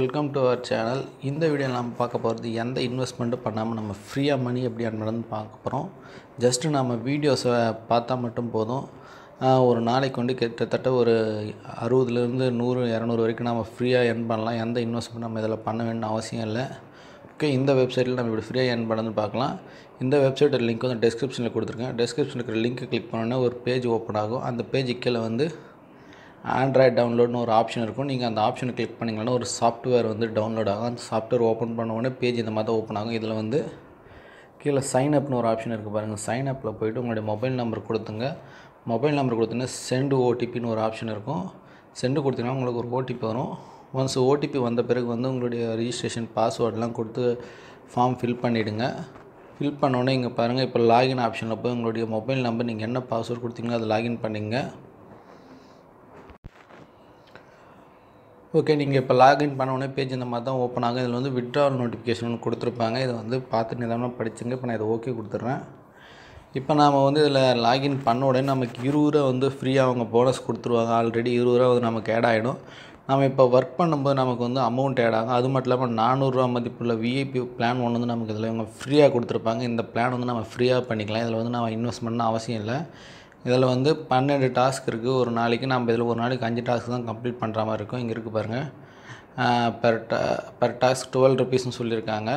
Welcome to our channel இந்த வீடியோவில் நம்ம பார்க்க போகிறது எந்த இன்வெஸ்ட்மெண்ட்டும் பண்ணாமல் நம்ம ஃப்ரீயாக மணி எப்படி earn பண்ணணும்னு பார்க்க போகிறோம் ஜஸ்ட்டு நம்ம வீடியோஸை பார்த்தா மட்டும் போதும். ஒரு நாளைக்கு வந்து கிட்டத்தட்ட ஒரு அறுபதுலேருந்து நூறு இரநூறு வரைக்கும் நம்ம ஃப்ரீயாக எர்ன் பண்ணலாம். எந்த இன்வெஸ்ட்மெண்ட் நம்ம இதில் பண்ண வேண்டிய அவசியம் இல்லை. ஓகே இந்த வெப்சைட்டில் நம்ம இப்படி ஃப்ரீயாக earn பண்ணணும்னு பார்க்கலாம். இந்த வெப்சைட்டோட லிங்க் வந்து டெஸ்கிரிப்ஷனில் கொடுத்துருக்கேன். டெஸ்கிரிப்ஷனில் இருக்கிற லிங்க்கை கிளிக் பண்ணோன்னே ஒரு பேஜ் ஓப்பன் ஆகும். அந்த பேஜ் கீழே வந்து ஆண்ட்ராய்ட் டவுன்லோட்னு ஒரு ஆப்ஷன் இருக்கும். நீங்கள் அந்த ஆப்ஷனை கிளிக் பண்ணிங்கன்னா ஒரு சாஃப்ட்வேர் வந்து டவுன்லோட் ஆகும். அந்த சாஃப்ட்வேர் ஓப்பன் பண்ண உடனே பேஜ் இந்த மாதிரி தான் ஓப்பன் ஆகும். இதில் வந்து கீழே சைன்அப்னு ஒரு ஆப்ஷன் இருக்குது பாருங்கள் சைன்அப்பில் போய்ட்டு உங்களுடைய மொபைல் நம்பர் கொடுத்துங்க. மொபைல் நம்பர் கொடுத்தீங்கன்னா சென்டு ஓடிபின்னு ஒரு ஆப்ஷன் இருக்கும். சென்டு கொடுத்தீங்கன்னா உங்களுக்கு ஒரு ஓடிபி வரும். ஒன்ஸ் ஓடிபி வந்த பிறகு வந்து உங்களுடைய ரிஜிஸ்ட்ரேஷன் பாஸ்வேர்டெலாம் கொடுத்து ஃபார்ம் ஃபில் பண்ணிவிடுங்க ஃபில் பண்ணோடனே இங்கே பாருங்கள் இப்போ லாகின் ஆப்ஷனில் போய் உங்களுடைய மொபைல் நம்பர் நீங்கள் என்ன பாஸ்வேர்டு கொடுத்தீங்களோ அதை லாகின் பண்ணிங்க ஓகே நீங்கள் இப்போ லாகின் பண்ண உடனே பேஜ் இந்த மாதிரி தான் ஓப்பன் ஆகும். இதில் வந்து விட்ராவல் நோட்டிஃபிகேஷன் கொடுத்துருப்பாங்க. இதை வந்து பார்த்து நிதானமாக படிச்சுங்க. இப்போ நான் இதை ஓகே கொடுத்துட்றேன் இப்போ நாம் வந்து இதில் லாகின் பண்ண உடனே நமக்கு இருபது ரூபா வந்து ஃப்ரீயாக அவங்க போனஸ் கொடுத்துருவாங்க. ஆல்ரெடி இருபது ரூபா வந்து நமக்கு ஆட் ஆகிடும் நம்ம இப்போ ஒர்க் பண்ணும்போது நமக்கு வந்து அமௌண்ட் ஆட் ஆகும். அது மட்டும் இல்லாமல் நானூறுரூவா மதிப்புள்ள விஐபி பிளான் ஒன்று வந்து நமக்கு இதில் இவங்க ஃப்ரீயாக கொடுத்துருப்பாங்க. இந்த பிளான் வந்து நம்ம ஃப்ரீயாக பண்ணிக்கலாம். இதில் வந்து நம்ம இன்வெஸ்ட் பண்ண அவசியம் இல்லை. இதில் வந்து பன்னெண்டு டாஸ்க் இருக்குது. ஒரு நாளைக்கு நம்ம இதில் ஒரு நாளைக்கு அஞ்சு டாஸ்க் தான் கம்ப்ளீட் பண்ணுற மாதிரி இருக்கும். இங்கே இருக்குது பாருங்கள் பெர் டா பெர் டாஸ்க் டுவெல் ருபீஸ்னு சொல்லியிருக்காங்க.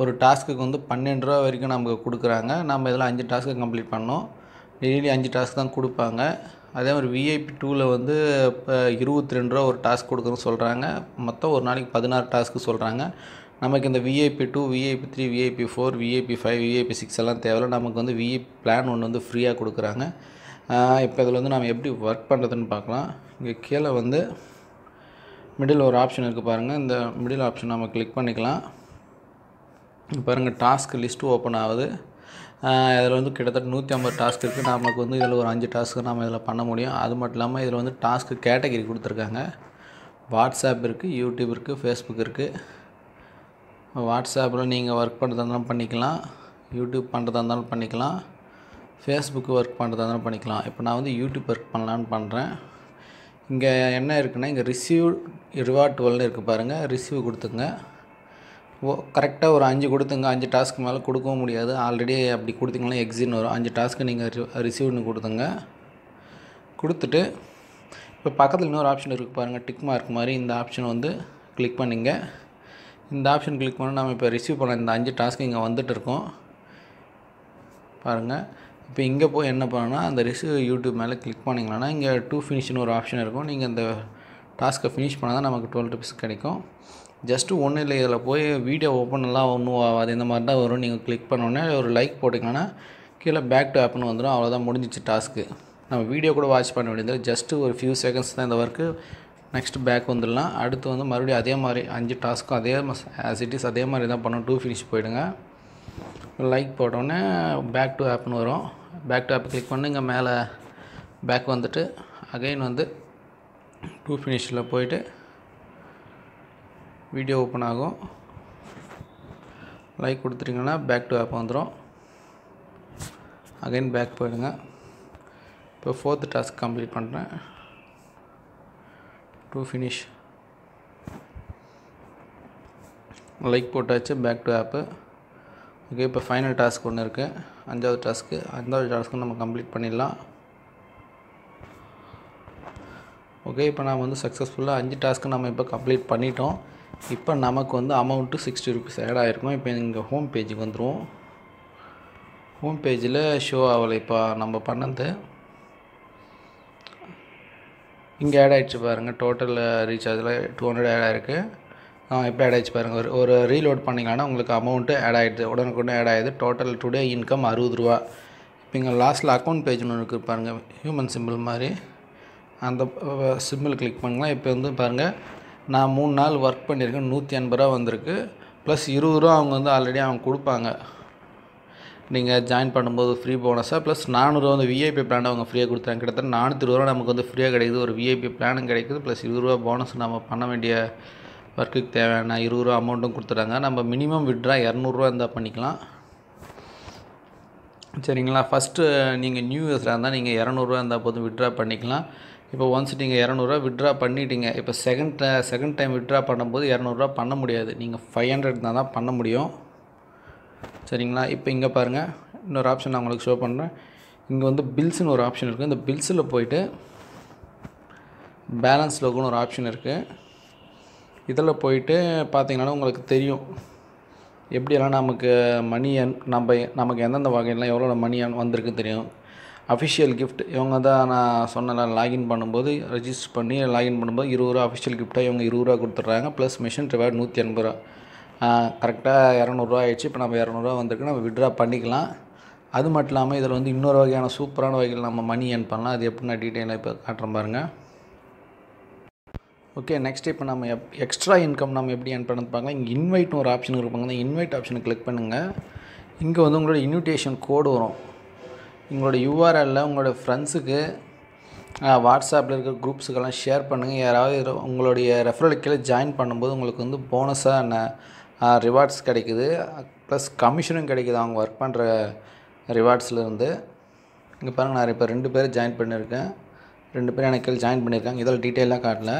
ஒரு டாஸ்க்குக்கு வந்து பன்னெண்டு ரூபா வரைக்கும் நமக்கு கொடுக்குறாங்க. நம்ம இதில் அஞ்சு டாஸ்க்கு கம்ப்ளீட் பண்ணோம். டெய்லி அஞ்சு டாஸ்க் தான் கொடுப்பாங்க. அதே மாதிரி விஐபி டூவில் வந்து இப்போ இருபத்தி ரெண்டு ரூபா ஒரு டாஸ்க் கொடுக்குறோன்னு சொல்கிறாங்க மொத்தம் ஒரு நாளைக்கு பதினாறு டாஸ்க்கு சொல்கிறாங்க நமக்கு இந்த VIP two VIP three VIP four VIP five VIP six எல்லாம் தேவையில்ல. நமக்கு வந்து விஐபி பிளான் ஒன்று வந்து ஃப்ரீயாக கொடுக்குறாங்க. இப்போ இதில் வந்து நம்ம எப்படி ஒர்க் பண்ணுறதுன்னு பார்க்கலாம். இங்கே கீழே வந்து மிடில் ஒரு ஆப்ஷன் இருக்குது பாருங்கள் இந்த மிடில் ஆப்ஷன் நம்ம கிளிக் பண்ணிக்கலாம். பாருங்கள் டாஸ்க் லிஸ்ட்டு ஓப்பன் ஆகுது. இதில் வந்து கிட்டத்தட்ட நூற்றி ஐம்பது டாஸ்க் இருக்குது நமக்கு வந்து இதில் ஒரு அஞ்சு டாஸ்க்கு நம்ம இதில் பண்ண முடியும். அது மட்டும் இல்லாமல் இதில் வந்து டாஸ்க்கு கேட்டகரி கொடுத்துருக்காங்க. வாட்ஸ்அப் இருக்குது யூடியூப் இருக்குது ஃபேஸ்புக் இருக்குது வாட்ஸ்அப்பில் நீங்கள் ஒர்க் பண்ணுறதா இருந்தாலும் பண்ணிக்கலாம். யூடியூப் பண்ணுறதா இருந்தாலும் பண்ணிக்கலாம். ஃபேஸ்புக்கு ஒர்க் பண்ணுறதா இருந்தாலும் பண்ணிக்கலாம். இப்போ நான் வந்து யூடியூப் ஒர்க் பண்ணலான்னு பண்ணுறேன் இங்கே என்ன இருக்குன்னா இங்கே ரிசீவ் ரிவார்ட் டுவெல்னு இருக்குது பாருங்கள் ரிசீவ் கொடுத்துங்க ஓ கரெக்டாக ஒரு அஞ்சு கொடுத்துங்க. அஞ்சு டாஸ்க்கு மேலே கொடுக்கவும் முடியாது. ஆல்ரெடி அப்படி கொடுத்தீங்கன்னா எக்ஸின் வரும். அஞ்சு டாஸ்க்கு நீங்கள் ரிசீவ்னு கொடுத்துங்க கொடுத்துட்டு இப்போ பக்கத்தில் இன்னொரு ஆப்ஷன் இருக்குது பாருங்கள் டிக் மார்க் மாதிரி இந்த ஆப்ஷன் வந்து கிளிக் பண்ணிங்க. இந்த ஆப்ஷன் கிளிக் பண்ணி நம்ம இப்போ ரிசீவ் பண்ண இந்த அஞ்சு டாஸ்க்கு இங்கே வந்துட்டு இருக்கோம். பாருங்கள் இப்போ இங்கே போய் என்ன பண்ணணும்னா அந்த ரிசீவ் யூடியூப் மேலே கிளிக் பண்ணிங்கன்னா இங்கே டூ ஃபினிஷ்னு ஒரு ஆப்ஷன் இருக்கும். நீங்கள் இந்த டாஸ்க்கை ஃபினிஷ் பண்ணால் தான் நமக்கு டுவெல் ருபீஸ் கிடைக்கும். ஜஸ்ட்டு ஒன்றும் இல்லை இதில் போய் வீடியோ ஓப்பன் எல்லாம் ஒன்றும் ஆகாது. இந்த மாதிரி தான் வரும். நீங்கள் கிளிக் பண்ணோன்னே ஒரு லைக் போட்டிங்கன்னா கீழே பேக் டு ஆப்னு வந்துடும் அவ்வளோதான் முடிஞ்சிச்சு டாஸ்க்கு நம்ம வீடியோ கூட வாட்ச் பண்ண வேண்டியது ஜஸ்ட்டு ஒரு ஃபியூ செகண்ட்ஸ் தான் இந்த ஒர்க்கு நெக்ஸ்ட் பேக் வந்துடலாம். அடுத்து வந்து மறுபடியும் அதே மாதிரி அஞ்சு டாஸ்க்கும் அதே ஆஸ் இட் இஸ் அதே மாதிரி தான் பண்ணணும். டூ ஃபினிஷ் போயிடுங்க. லைக் போட்டோடனே பேக் டு ஆப்னு வரும். பேக் டு ஆப் கிளிக் பண்ணி இங்கே மேலே பேக் வந்துட்டு அகைன் வந்து டூ ஃபினிஷில் போயிட்டு வீடியோ ஓப்பன் ஆகும். லைக் கொடுத்துட்டிங்கன்னா பேக் டு ஆப் வந்துடும் அகைன் பேக் போயிடுங்க. இப்போ ஃபோர்த்து டாஸ்க் கம்ப்ளீட் பண்ணுறேன் டு ஃபினிஷ் லைக் போட்டாச்சு பேக் டு ஆப்பு ஓகே இப்போ ஃபைனல் டாஸ்க் ஒன்று இருக்குது அஞ்சாவது டாஸ்க்கு அஞ்சாவது டாஸ்க்கு நம்ம கம்ப்ளீட் பண்ணிடலாம். ஓகே இப்போ நம்ம வந்து சக்ஸஸ்ஃபுல்லாக அஞ்சு டாஸ்க்கு நம்ம இப்போ கம்ப்ளீட் பண்ணிட்டோம். இப்போ நமக்கு வந்து அமௌண்ட்டு சிக்ஸ்டி ருபீஸ் ஆட் ஆகிருக்கும் இப்போ இங்கே ஹோம் பேஜுக்கு வந்துடுவோம் ஹோம் பேஜில் ஷோ ஆகலை இப்போ நம்ம பண்ணது. இங்கே ஆட் ஆகிடுச்சு பாருங்கள் டோட்டல் ரீசார்ஜில் டூ ஹண்ட்ரட் ஆட் ஆகிருக்கு இப்போ ஆட் ஆகிடுச்சு பாருங்கள் ஒரு ஒரு ரீலோட் பண்ணிங்கன்னா உங்களுக்கு அமௌண்ட்டு ஆட் ஆகிடுது உடனுக்குடனே ஆட் ஆகிடுது டோட்டல் டுடே இன்கம் அறுபது ரூபா. இப்போ இங்கே லாஸ்ட்டில் அக்கௌண்ட் பேஜ் ஒன்று இருக்குது பாருங்கள் ஹியூமன் சிம்பிள் மாதிரி. அந்த சிம்பிள் கிளிக் பண்ணலாம் இப்போ வந்து பாருங்கள் நான் மூணு நாள் ஒர்க் பண்ணியிருக்கேன். நூற்றி எண்பது ரூபா வந்திருக்கு. ப்ளஸ் இருபது ரூபா அவங்க வந்து ஆல்ரெடி அவங்க கொடுப்பாங்க. நீங்கள் ஜாயின் பண்ணும்போது ஃப்ரீ போனஸாக ப்ளஸ் நானூறுரூவா வந்து விஐபி பிளான் அவங்க ஃப்ரீயாக கொடுத்தாங்க. கிட்டத்தட்ட நானூற்றி இருபது ரூபா நமக்கு வந்து ஃப்ரீயாக கிடைக்குது. ஒரு விஐபி பிளானும் கிடைக்குது. ப்ளஸ் இருபது ரூபா போனஸ் நம்ம பண்ண வேண்டிய ஒர்க்குக்கு தேவையான இருபது ரூபா அமௌண்ட்டும் கொடுத்துட்டாங்க. நம்ம மினிமம் விட்ரா இரநூறுவா இருந்தால் பண்ணிக்கலாம். சரிங்களா? ஃபஸ்ட்டு நீங்கள் நியூ இயர்ஸில் இருந்தால் நீங்கள் இரநூறுவா இருந்தால் போதும் விட்ரா பண்ணிக்கலாம். இப்போ ஒன்ஸ் நீங்கள் இரநூறுவா விட்ரா பண்ணிட்டீங்க. இப்போ செகண்ட் செகண்ட் டைம் விட்ரா பண்ணும்போது இரநூறுவா பண்ண முடியாது. நீங்கள் ஃபைவ் ஹண்ட்ரட் தான் தான் பண்ண முடியும். சரிங்களா? இப்போ இங்கே பாருங்கள் இன்னொரு ஆப்ஷன் நான் உங்களுக்கு ஷோ பண்ணுறேன் இங்கே வந்து பில்ஸ்னு ஒரு ஆப்ஷன் இருக்குது இந்த பில்ஸில் போயிட்டு பேலன்ஸ் லோகோன்னு ஒரு ஆப்ஷன் இருக்குது இதில் போயிட்டு பார்த்தீங்கன்னா உங்களுக்கு தெரியும். எப்படியெல்லாம் நமக்கு மணி நம்ம நமக்கு எந்தெந்த வகையெல்லாம் எவ்வளோ மணி வந்திருக்கு தெரியும். அஃபிஷியல் கிஃப்ட் இவங்க தான் நான் சொன்னல லாகின் பண்ணும்போது ரெஜிஸ்டர் பண்ணி லாகின் பண்ணும்போது இருபது ரூபா அஃபிஷியல் கிஃப்ட்டாக இவங்க இருபது ரூபா கொடுத்துட்றாங்க. ப்ளஸ் மிஷின் ரிவார்டு நூற்றி எண்பது ரூபா. கரெக்டாக இரநூறுவா ஆயிடுச்சு. இப்போ நம்ம இரநூறுவா வந்திருக்கு. நம்ம விட்ரா பண்ணிக்கலாம். அது மட்டும் இல்லாமல் இதில் வந்து இன்னொரு வகையான சூப்பரான வகையில் நம்ம மணி ஏர்ன் பண்ணலாம். அது எப்படி நான் டீட்டெயிலாக இப்போ காட்டுறேன் பாருங்கள் ஓகே நெக்ஸ்ட் இப்போ நம்ம எப் எக்ஸ்ட்ரா இன்கம் நம்ம எப்படி ஏர்ன் பண்ணது பார்க்கலாம். இங்கே இன்வைட்னு ஒரு ஆப்ஷன் இருப்பாங்க அந்த இன்வைட் ஆப்ஷனை கிளிக் பண்ணுங்கள் இங்கே வந்து உங்களோட இன்விடேஷன் கோடு வரும். உங்களோட யூஆர்எல்ல உங்களோட ஃப்ரெண்ட்ஸுக்கு வாட்ஸ்அப்பில் இருக்கிற குரூப்ஸுக்கெல்லாம் ஷேர் பண்ணுங்கள் யாராவது உங்களுடைய ரெஃபரல் கீழே ஜாயின் பண்ணும்போது உங்களுக்கு வந்து போனஸாக ரிவார்ட்ஸ் கிடைக்குது. ப்ளஸ் கமிஷனும் கிடைக்குது. அவங்க ஒர்க் பண்ணுற ரிவார்ட்ஸ்லேருந்து இங்கே பாருங்கள் நான் இப்போ ரெண்டு பேர் ஜாயின் பண்ணியிருக்கேன். ரெண்டு பேரும் எனக்கு ஜாயின் பண்ணியிருக்காங்க. இதெல்லாம் டீட்டெயிலாக காட்டல.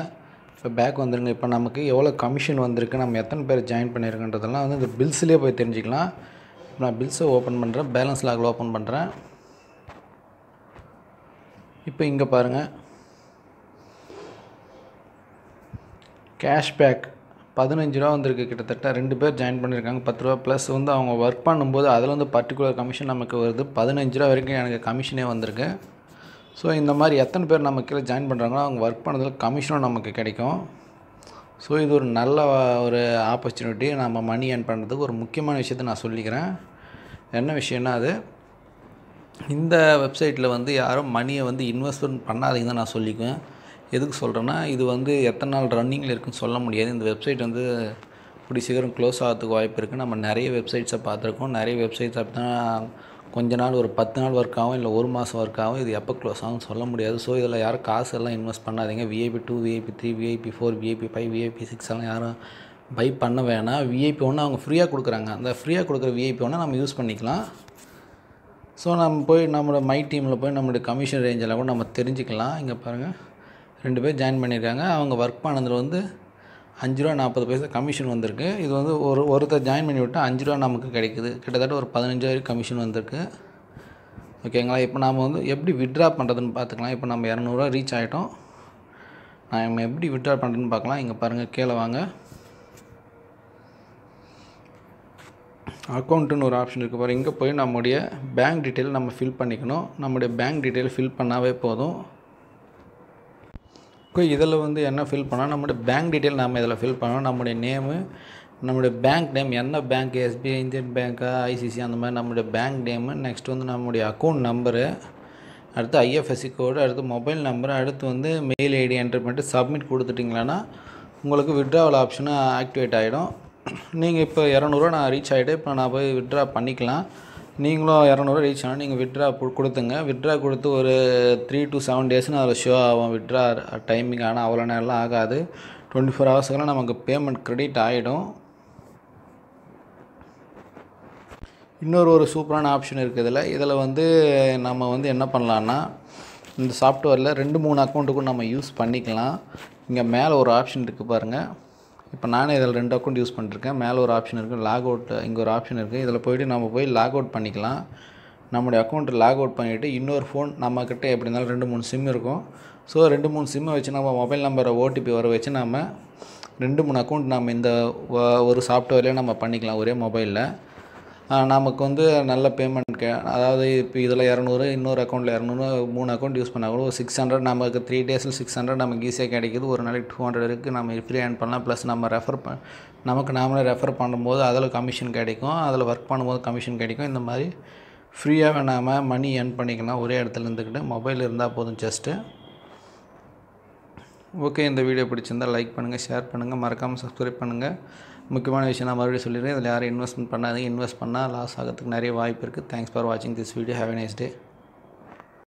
இப்போ பேக் வந்துருங்க. இப்போ நமக்கு எவ்வளோ கமிஷன் வந்திருக்கு நம்ம எத்தனை பேர் ஜாயின் பண்ணியிருக்கன்றதெல்லாம் வந்து இந்த பில்ஸ்லேயே போய் தெரிஞ்சுக்கலாம். இப்போ நான் பில்ஸை ஓப்பன் பண்ணுறேன் பேலன்ஸ் லாகில் ஓப்பன் பண்ணுறேன் இப்போ இங்கே பாருங்கள் கேஷ்பேக் பதினஞ்சு ரூபா வந்திருக்கு கிட்டத்தட்ட. ரெண்டு பேர் ஜாயின் பண்ணியிருக்காங்க பத்து ரூபா ப்ளஸ் வந்து அவங்க ஒர்க் பண்ணும்போது அதில் வந்து பர்டிகுலர் கமிஷன் நமக்கு வருது. பதினஞ்சு ரூபா வரைக்கும் எனக்கு கமிஷனே வந்திருக்கு. ஸோ இந்த மாதிரி எத்தனை பேர் நம்ம கீழே ஜாயின் பண்ணுறாங்களோ அவங்க ஒர்க் பண்ணதில் கமிஷனும் நமக்கு கிடைக்கும். ஸோ இது ஒரு நல்ல ஒரு ஆப்பர்ச்சுனிட்டி நம்ம மணி ஏர்ன் பண்ணுறதுக்கு ஒரு முக்கியமான விஷயத்தை நான் சொல்லிக்கிறேன். என்ன விஷயம்னா அது இந்த வெப்சைட்டில் வந்து யாரும் மணியை வந்து இன்வெஸ்ட்மெண்ட் பண்ணாதீங்க தான் நான் சொல்லிக்குவேன். எதுக்கு சொல்கிறேன்னா இது வந்து எத்தனை நாள் ரன்னிங்கில் இருக்குன்னு சொல்ல முடியாது. இந்த வெப்சைட் வந்து இப்படி சீக்கிரம் க்ளோஸ் ஆகிறதுக்கு வாய்ப்பு இருக்குது நம்ம நிறைய வெப்சைட்ஸை பார்த்துருக்கோம். நிறைய வெப்சைட்ஸ் அப்படின்னா தான் கொஞ்ச நாள் ஒரு பத்து நாள் ஒர்க் ஆகும் இல்லை ஒரு மாதம் ஒர்க் ஆகும். இது எப்போ க்ளோஸ் ஆகும் சொல்ல முடியாது. ஸோ இதில் யாரும் காசு எல்லாம் இன்வெஸ்ட் பண்ணாதீங்க. VIP two VIP three VIP four VIP five VIP six எல்லாம் யாரும் பை பண்ண வேணாம். விஐபி ஒன்று அவங்க ஃப்ரீயாக கொடுக்குறாங்க. அந்த ஃப்ரீயாக கொடுக்குற விஐபி ஒன்று நம்ம யூஸ் பண்ணிக்கலாம். ஸோ நம்ம போய் நம்மளோட மை டீமில் போய் நம்மளுடைய கமிஷன் ரேஞ்செல்லாம் கூட நம்ம தெரிஞ்சுக்கலாம். இங்கே பாருங்கள் ரெண்டு பேர் ஜாயின் பண்ணியிருக்காங்க. அவங்க ஒர்க் பண்ணதில் வந்து அஞ்சு ரூபா நாற்பது பைசா கமிஷன் வந்திருக்கு. இது வந்து ஒரு ஒருத்தர் ஜாயின் பண்ணி விட்டால் அஞ்சு ரூபா நமக்கு கிடைக்குது. கிட்டத்தட்ட ஒரு பதினஞ்சு வரைக்கும் கமிஷன் வந்திருக்கு ஓகேங்களா இப்போ நாம் வந்து எப்படி விட்ரா பண்ணுறதுன்னு பார்த்துக்கலாம் இப்போ நம்ம இரநூறுவா ரீச் ஆகிட்டோம் நம்ம எப்படி விட்ரா பண்ணுறதுன்னு பார்க்கலாம் இங்கே பாருங்கள் கீழே வாங்க. அக்கௌண்ட்டுன்னு ஒரு ஆப்ஷன் இருக்குது பாரு. இங்கே போய் நம்முடைய பேங்க் டீட்டெயில் நம்ம ஃபில் பண்ணிக்கணும். நம்முடைய பேங்க் டீட்டெயில் ஃபில் பண்ணாவே போதும். இப்போ இதில் வந்து என்ன ஃபில் பண்ணால் நம்முடைய பேங்க் டீட்டெயில் நம்ம இதில் ஃபில் பண்ணோம் நம்முடைய நேமு நம்முடைய பேங்க் நேம் என்ன பேங்க் எஸ்பிஐ இந்தியன் பேங்க்கா ஐசிசி அந்த மாதிரி நம்முடைய பேங்க் நேமு நெக்ஸ்ட் வந்து நம்முடைய அக்கௌண்ட் நம்பரு அடுத்து ஐஎஃப்எஸ்சி கோடு அடுத்து மொபைல் நம்பர் அடுத்து வந்து மெயில் ஐடி என்டர் பண்ணிட்டு சப்மிட் கொடுத்துட்டிங்களான்னா உங்களுக்கு விட்ராவல் ஆப்ஷனு ஆக்டிவேட் ஆகிடும் நீங்கள் இப்போ இரநூறுவா நான் ரீச் ஆகிட்டு இப்போ நான் போய் விட்ரா பண்ணிக்கலாம். நீங்களும் இரநூறுவா ரீச் ஆனால் நீங்கள் விட்ரா கொடுத்துங்க. விட்ரா கொடுத்து ஒரு த்ரீ டு செவன் டேஸ்னு அதில் ஷோ ஆகும். விட்ரா டைமிங் ஆனால் அவ்வளோ நேரம்லாம் ஆகாது. டுவெண்ட்டி ஃபோர் ஹவர்ஸ்க்கெல்லாம் நமக்கு பேமெண்ட் க்ரெடிட் ஆகிடும் இன்னொரு ஒரு சூப்பரான ஆப்ஷன் இருக்குது இதில். இதில் வந்து நம்ம வந்து என்ன பண்ணலான்னா இந்த சாஃப்ட்வேரில் ரெண்டு மூணு அக்கௌண்ட்டுக்கும் நம்ம யூஸ் பண்ணிக்கலாம். இங்கே மேலே ஒரு ஆப்ஷன் இருக்குது பாருங்கள் இப்போ நானே இதில் ரெண்டு அக்கௌண்ட் யூஸ் பண்ணிருக்கேன் மேலே ஒரு ஆப்ஷன் இருக்குது லாக் அவுட் இங்கே ஒரு ஆப்ஷன் இருக்குது இதில் போயிட்டு நம்ம போய் லாக் அவுட் பண்ணிக்கலாம். நம்முடைய அக்கௌண்ட்டை லாக் அவுட் பண்ணிவிட்டு இன்னொரு ஃபோன் நம்மக்கிட்ட எப்படி இருந்தாலும் ரெண்டு மூணு சிம் இருக்கும். ஸோ ரெண்டு மூணு சிம்மை வச்சு நம்ம மொபைல் நம்பரை ஓடிபி வர வச்சு நம்ம ரெண்டு மூணு அக்கௌண்ட் நம்ம இந்த ஒரு சாஃப்ட்வேர்லேயே நம்ம பண்ணிக்கலாம் ஒரே மொபைலில் நமக்கு வந்து நல்ல பேமெண்ட் கே அதாவது இப்போ இதில் இரநூறு இன்னொரு அக்கௌண்ட்டில் இரநூறு மூணு அக்கௌண்ட் யூஸ் பண்ணால் கூட ஒரு சிக்ஸ் ஹண்ட்ரட் நமக்கு த்ரீ டேஸில் சிக்ஸ் ஹண்ட்ரட் நமக்கு ஈஸியாக கிடைக்குது. ஒரு நாளைக்கு டூ ஹண்ட்ரட் இருக்குது நம்ம ஃப்ரீ ஏர்ன் பண்ணலாம். ப்ளஸ் நம்ம ரெஃபர் ப நமக்கு நாமளே ரெஃபர் பண்ணும்போது அதில் கமிஷன் கிடைக்கும். அதில் ஒர்க் பண்ணும்போது கமிஷன் கிடைக்கும். இந்த மாதிரி ஃப்ரீயாக நாம் மணி ஏர்ன் பண்ணிக்கலாம். ஒரே இடத்துல இருந்துக்கிட்டு. மொபைல் இருந்தால் போதும் ஜஸ்ட்டு ஓகே இந்த வீடியோ பிடிச்சிருந்தால் லைக் பண்ணுங்கள் ஷேர் பண்ணுங்கள் மறக்காமல் சப்ஸ்கிரைப் பண்ணுங்கள் முக்கியமான விஷயம் நான் மறுபடியும் சொல்லிடுறேன். இதில் யாரும் இன்வெஸ்ட்மெண்ட் பண்ணாதீங்க. இன்வெஸ்ட் பண்ணால் லாஸ் ஆகிறதுக்கு நிறைய வாய்ப்பு இருக்குது. தேங்க்ஸ் ஃபார் வாட்சிங் this video have a day